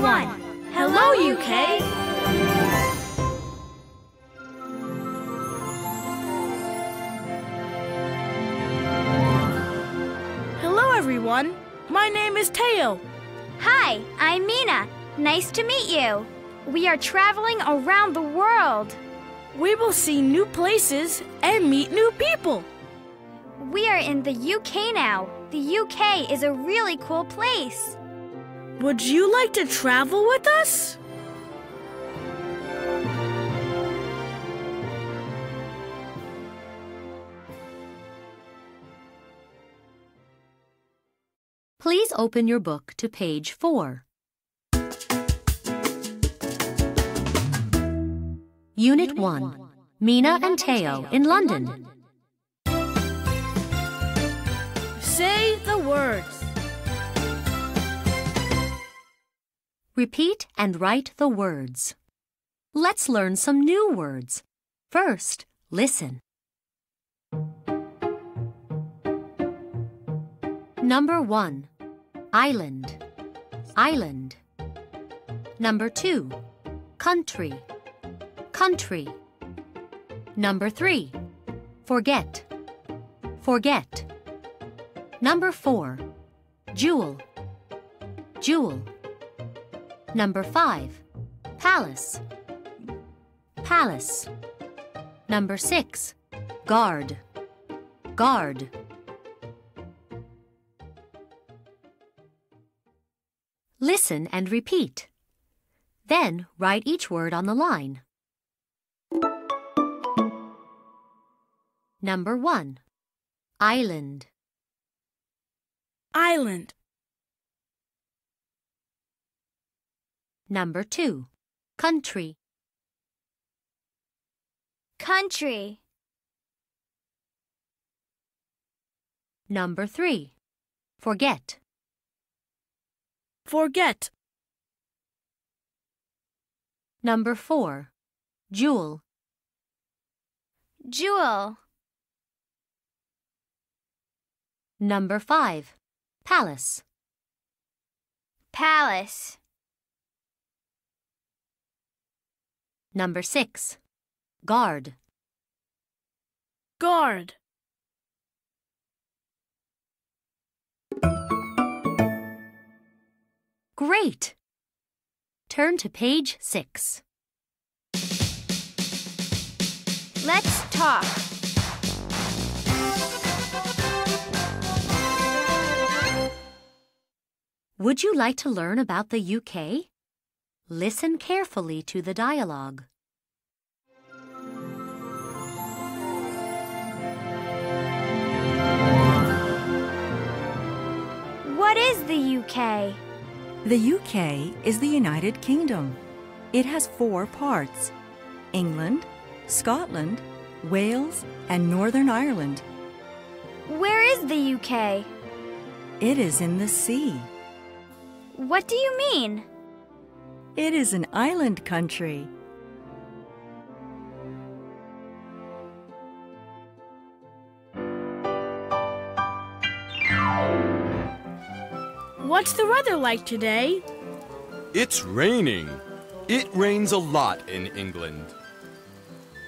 1. Hello, UK! Hello, everyone. My name is Teo. Hi, I'm Mina. Nice to meet you. We are traveling around the world. We will see new places and meet new people. We are in the UK now. The UK is a really cool place. Would you like to travel with us? Please open your book to page 4. Unit 1 Mina and Teo in London. Say the words. Repeat and write the words. Let's learn some new words. First, listen. Number 1. Island. Island. Number 2. Country. Country. Number 3. Forget. Forget. Number 4. Jewel. Jewel. Number 5. Palace. Palace. Number 6. Guard. Guard. Listen and repeat. Then write each word on the line. Number 1. Island. Island. Number 2. Country. Country. Number 3. Forget. Forget. Number 4. Jewel. Jewel. Number 5. Palace. Palace. Number 6. Guard. Guard. Great! Turn to page 6. Let's talk. Would you like to learn about the UK? Listen carefully to the dialogue. What is the UK? The UK is the United Kingdom. It has four parts England, Scotland, Wales, and Northern Ireland. Where is the UK? It is in the sea. What do you mean? It is an island country. What's the weather like today? It's raining. It rains a lot in England.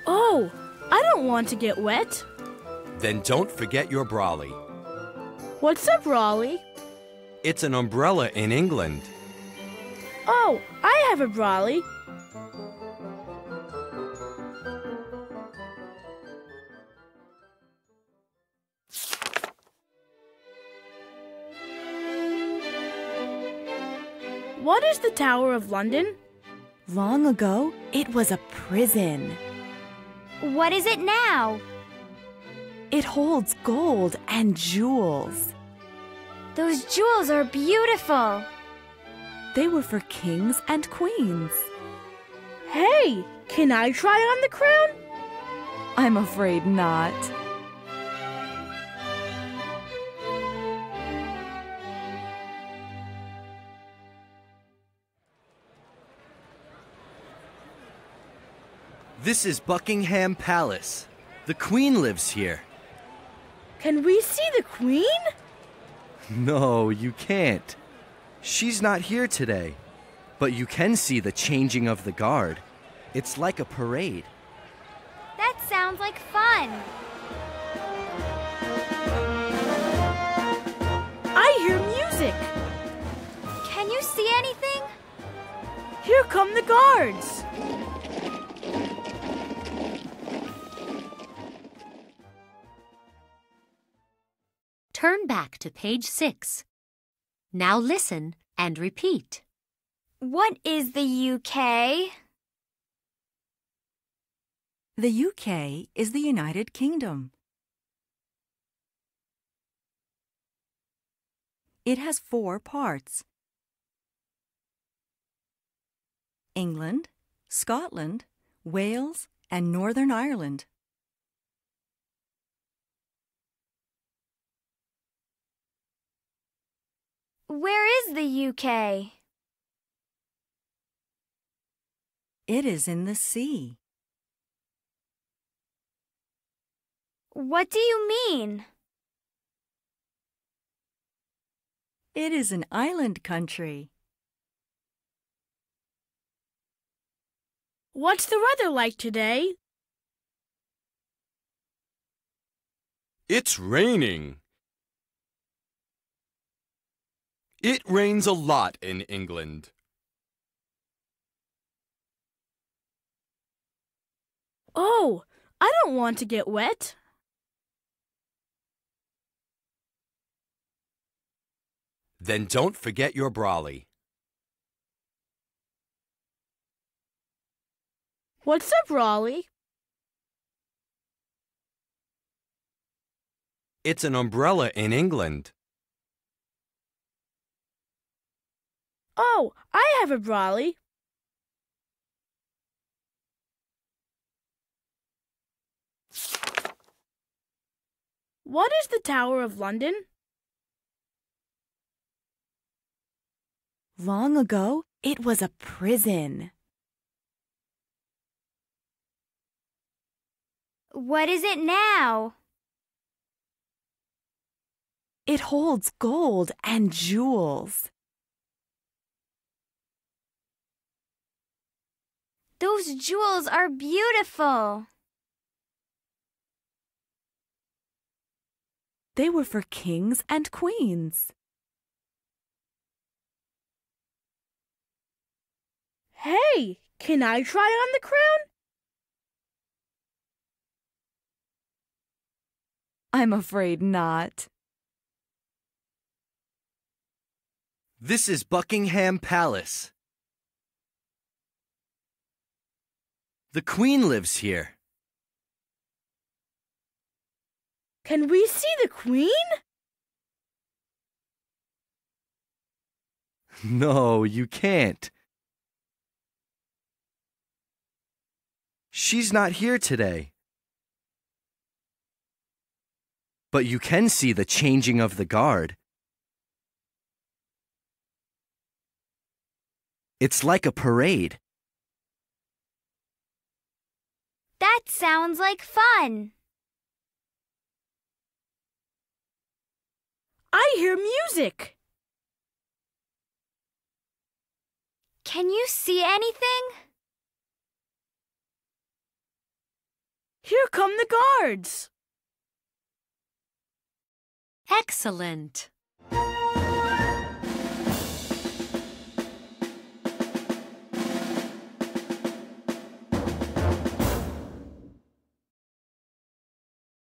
Oh, I don't want to get wet. Then don't forget your brolly. What's up, brolly? It's an umbrella in England. Oh, have a brolly. What is the Tower of London? Long ago, it was a prison. What is it now? It holds gold and jewels. Those jewels are beautiful. They were for kings and queens. Hey, can I try on the crown? I'm afraid not. This is Buckingham Palace. The Queen lives here. Can we see the Queen? No, you can't. She's not here today. But you can see the changing of the guard. It's like a parade. That sounds like fun. I hear music. Can you see anything? Here come the guards. Turn back to page 6. Now listen and repeat. What is the UK? The UK is the United Kingdom. It has four parts England, Scotland, Wales, and Northern Ireland. Where is the UK? It is in the sea. What do you mean? It is an island country. What's the weather like today? It's raining. It rains a lot in England. Oh, I don't want to get wet. Then don't forget your brolly. What's up, brolly? It's an umbrella in England. Oh, I have a brolly. What is the Tower of London? Long ago, it was a prison. What is it now? It holds gold and jewels. Those jewels are beautiful. They were for kings and queens. Hey, can I try on the crown? I'm afraid not. This is Buckingham Palace. The Queen lives here. Can we see the Queen? No, you can't. She's not here today. But you can see the changing of the guard. It's like a parade. That sounds like fun. I hear music. Can you see anything? Here come the guards. Excellent.